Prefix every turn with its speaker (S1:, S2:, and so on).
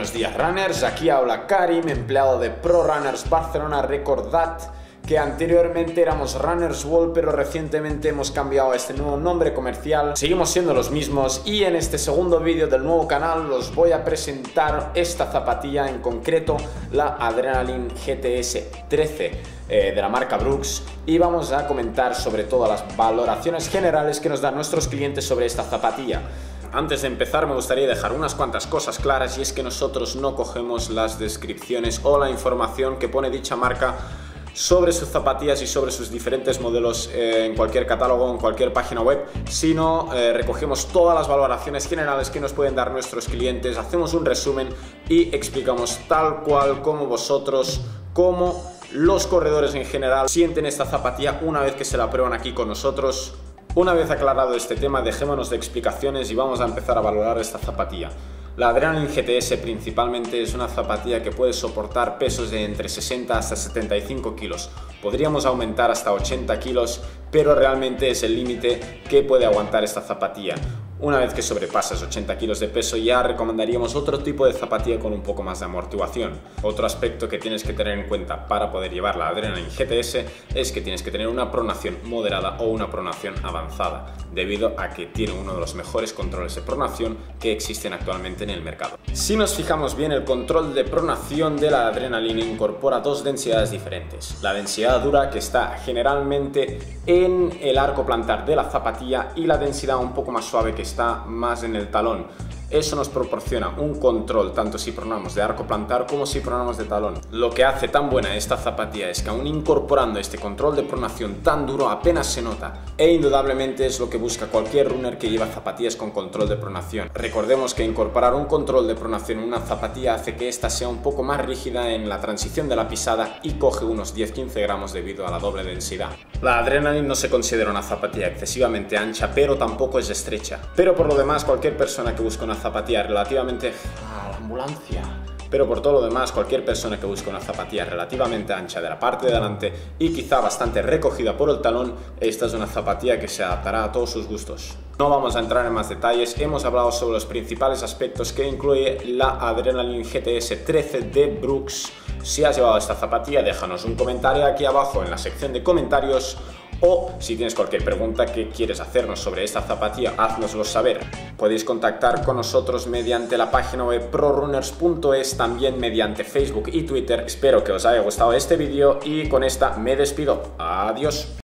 S1: buenos días runners, aquí habla Karim, empleado de Pro Runners Barcelona. Recordad que anteriormente éramos Runners World, pero recientemente hemos cambiado este nuevo nombre comercial. Seguimos siendo los mismos y en este segundo vídeo del nuevo canal os voy a presentar esta zapatilla, en concreto la Adrenaline GTS 13 eh, de la marca Brooks y vamos a comentar sobre todas las valoraciones generales que nos dan nuestros clientes sobre esta zapatilla. Antes de empezar me gustaría dejar unas cuantas cosas claras y es que nosotros no cogemos las descripciones o la información que pone dicha marca sobre sus zapatillas y sobre sus diferentes modelos eh, en cualquier catálogo o en cualquier página web, sino eh, recogemos todas las valoraciones generales que nos pueden dar nuestros clientes, hacemos un resumen y explicamos tal cual como vosotros, como los corredores en general sienten esta zapatilla una vez que se la prueban aquí con nosotros una vez aclarado este tema, dejémonos de explicaciones y vamos a empezar a valorar esta zapatilla. La Adrenaline GTS principalmente es una zapatilla que puede soportar pesos de entre 60 hasta 75 kilos. Podríamos aumentar hasta 80 kilos, pero realmente es el límite que puede aguantar esta zapatilla. Una vez que sobrepasas 80 kilos de peso ya recomendaríamos otro tipo de zapatilla con un poco más de amortiguación. Otro aspecto que tienes que tener en cuenta para poder llevar la Adrenaline GTS es que tienes que tener una pronación moderada o una pronación avanzada, debido a que tiene uno de los mejores controles de pronación que existen actualmente en el mercado. Si nos fijamos bien, el control de pronación de la Adrenaline incorpora dos densidades diferentes. La densidad dura que está generalmente en el arco plantar de la zapatilla y la densidad un poco más suave que está más en el talón. Eso nos proporciona un control tanto si pronamos de arco plantar como si pronamos de talón. Lo que hace tan buena esta zapatilla es que aún incorporando este control de pronación tan duro apenas se nota e indudablemente es lo que busca cualquier runner que lleva zapatillas con control de pronación. Recordemos que incorporar un control de pronación en una zapatilla hace que ésta sea un poco más rígida en la transición de la pisada y coge unos 10-15 gramos debido a la doble densidad. La Adrenaline no se considera una zapatilla excesivamente ancha pero tampoco es estrecha. Pero por lo demás cualquier persona que busque una zapatilla relativamente... a la ambulancia! Pero por todo lo demás, cualquier persona que busque una zapatilla relativamente ancha de la parte de delante y quizá bastante recogida por el talón, esta es una zapatilla que se adaptará a todos sus gustos. No vamos a entrar en más detalles, hemos hablado sobre los principales aspectos que incluye la Adrenaline GTS 13 de Brooks. Si has llevado esta zapatilla, déjanos un comentario aquí abajo en la sección de comentarios o si tienes cualquier pregunta que quieres hacernos sobre esta zapatilla, haznoslo saber. Podéis contactar con nosotros mediante la página web prorunners.es, también mediante Facebook y Twitter. Espero que os haya gustado este vídeo y con esta me despido. Adiós.